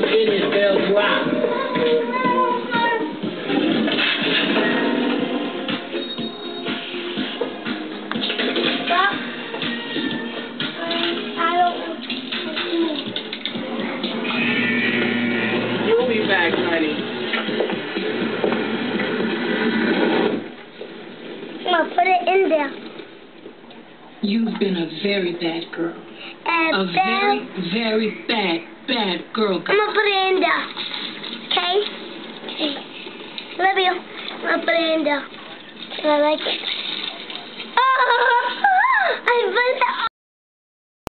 Those titties drop. You'll be back, honey. I'm gonna put it in there. You've been a very bad girl. And A then very, very bad, bad girl. I'm gonna put it in there. Okay? Okay. Love you. I'm gonna put it in there. I like it. I put it